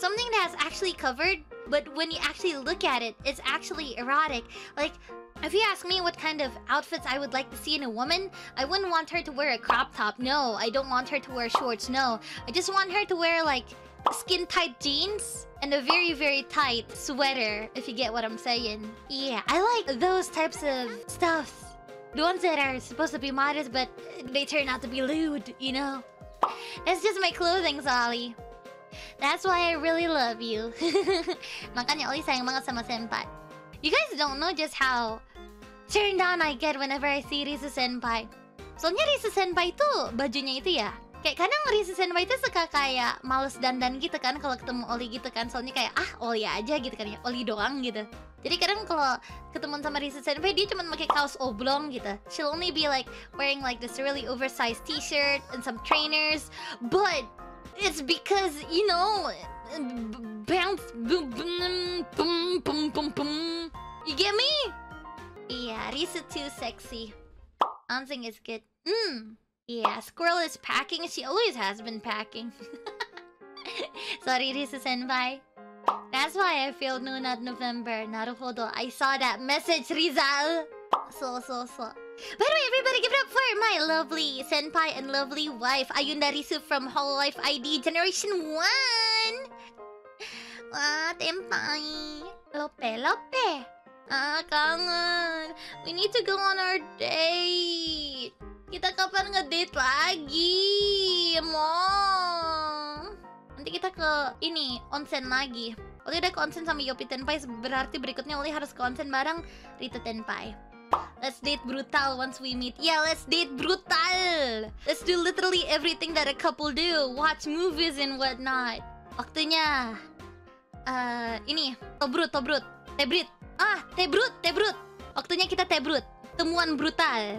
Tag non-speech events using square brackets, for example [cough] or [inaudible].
something that's actually covered, but when you actually look at it, it's actually erotic. Like, if you ask me what kind of outfits I would like to see in a woman, I wouldn't want her to wear a crop top. No, I don't want her to wear shorts. No, I just want her to wear like skin tight jeans and a very very tight sweater. If you get what I'm saying. Yeah, I like those types of stuff. The ones that are supposed to be modest, but they turn out to be lewd. You know. It's just my clothing, Solly. That's why I really love you. [laughs] Makanya Oli sayang banget sama senpai. You guys don't know just how turned on I get whenever I see Risa senpai. Soalnya Risa senpai itu bajunya itu ya. Kayak kadang Risa senpai itu suka kayak males dandan gitu kan kalau ketemu Oli gitu kan. Soalnya kayak ah Oli aja gitu kan ya. Oli doang gitu. Jadi kadang kalau ketemu sama Risa senpai dia cuma pakai kaos oblong gitu. She'll only be like wearing like this really oversized t-shirt and some trainers. But it's because you know bounce boom boom boom boom boom boom. You get me? Yeah, Risa too sexy. Ansing is good. Mm. Yeah, Squirrel is packing. She always has been packing. [laughs] Sorry, Risa senpai. That's why I failed No Not November. Naruhodo. I saw that message, Rizal. So, so, so. By the way, everybody give it up for my lovely senpai and lovely wife, Ayunda Risu from Hololive ID Generation 1! Wah, tempai. Lope, lope. Ah, kangen. We need to go on our date. Kita kapan ngedate lagi? Mong. Nanti kita ke ini, onsen lagi. Oli udah ke onsen sama Yopi Tenpai, berarti berikutnya Oli harus ke onsen bareng Rita Tenpai. Let's date brutal once we meet. Yeah, let's date brutal. Let's do literally everything that a couple do. Watch movies and whatnot. Waktunya. Uh, ini, tobrut, tobrut, tebrit. Ah, tebrut, tebrut. Waktunya kita tebrut. Temuan brutal.